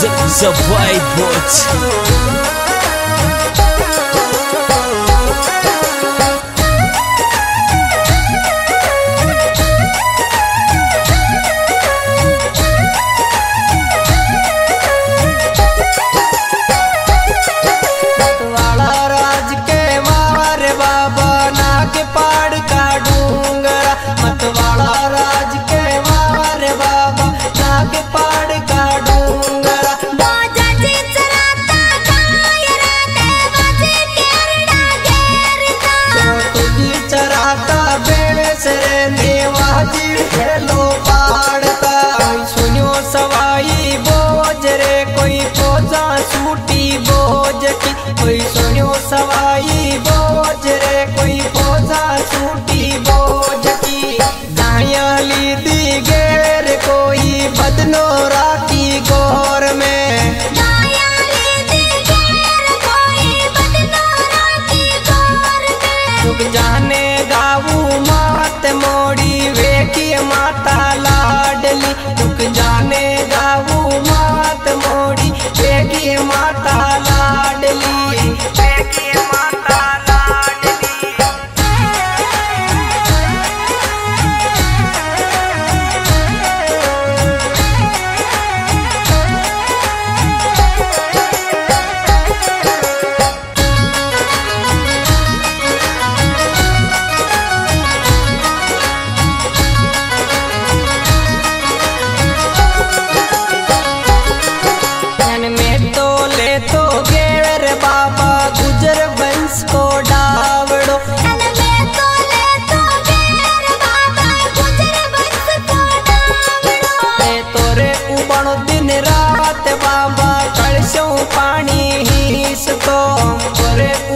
the, the whiteboard.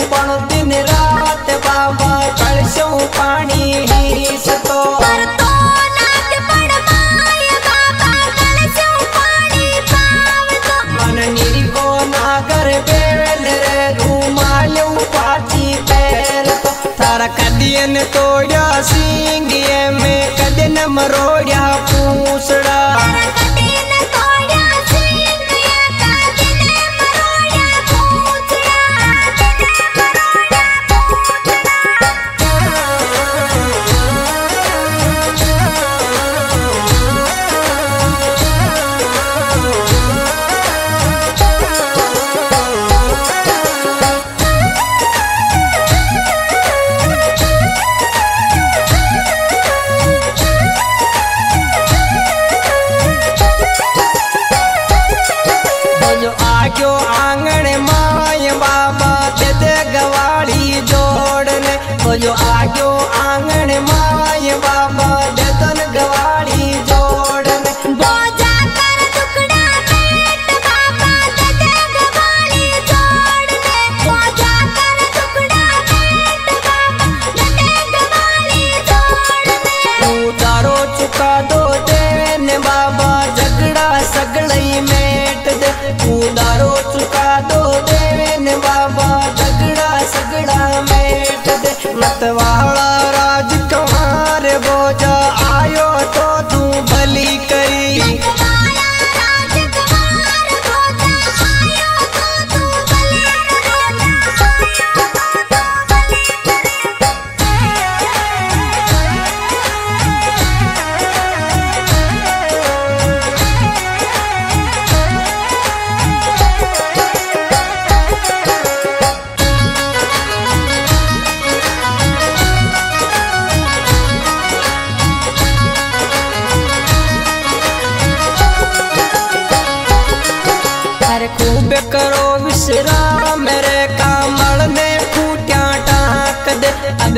तोरे मतवाला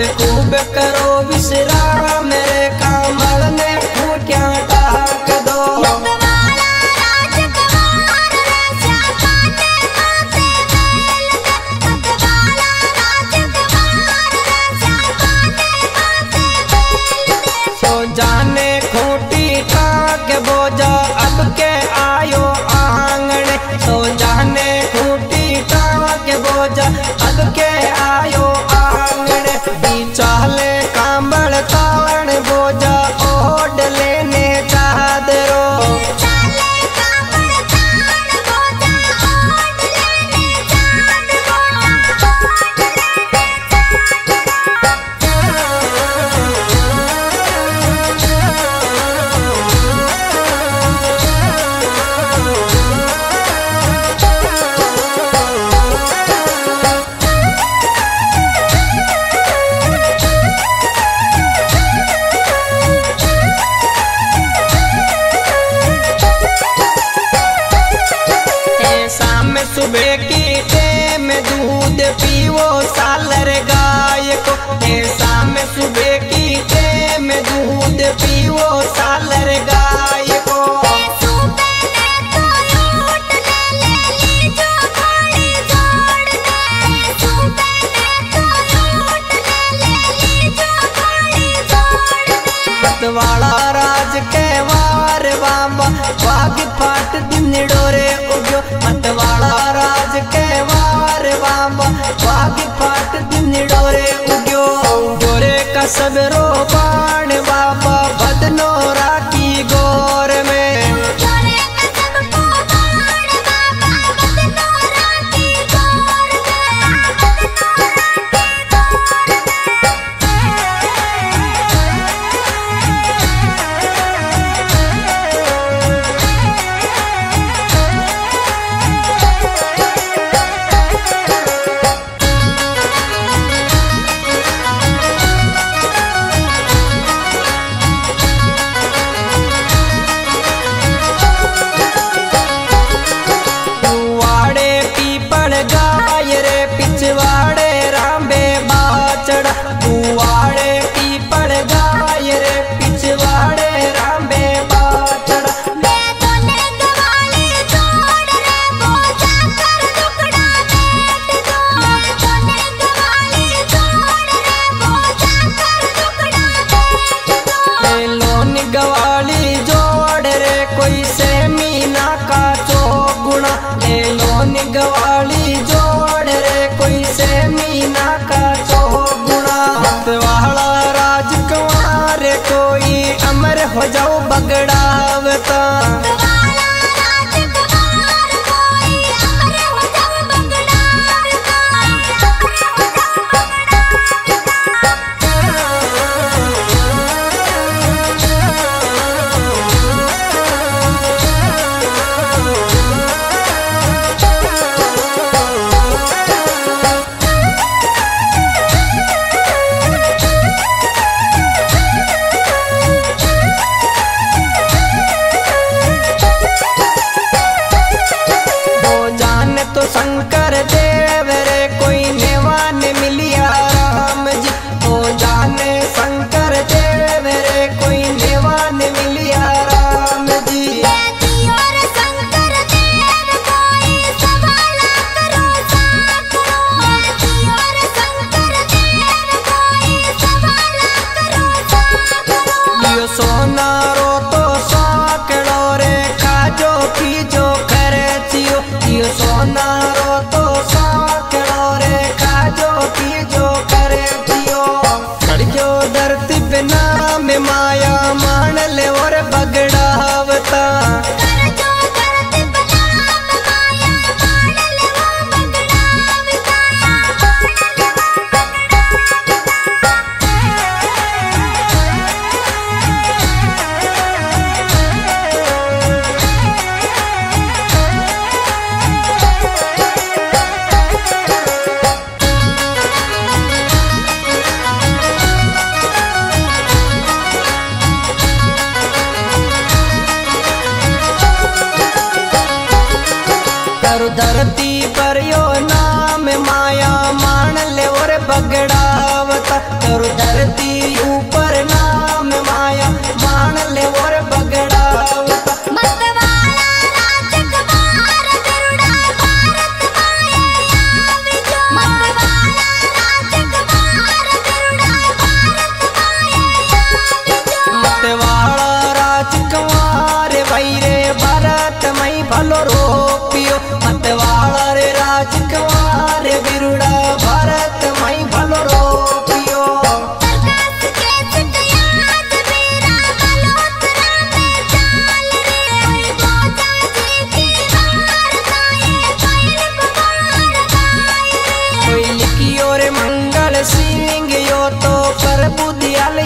खूब करो विश्राम। बेटी टेम दूध पीवो सालर गाय को शाम सुबह की टेम दूध पीवो सालर गाय को वाला राज के वार बाबा भाग फाट saber roubar. हो जाओ बगड़ावता करो धरती तोरे मंगल सिंग यो तो प्रभु दयाल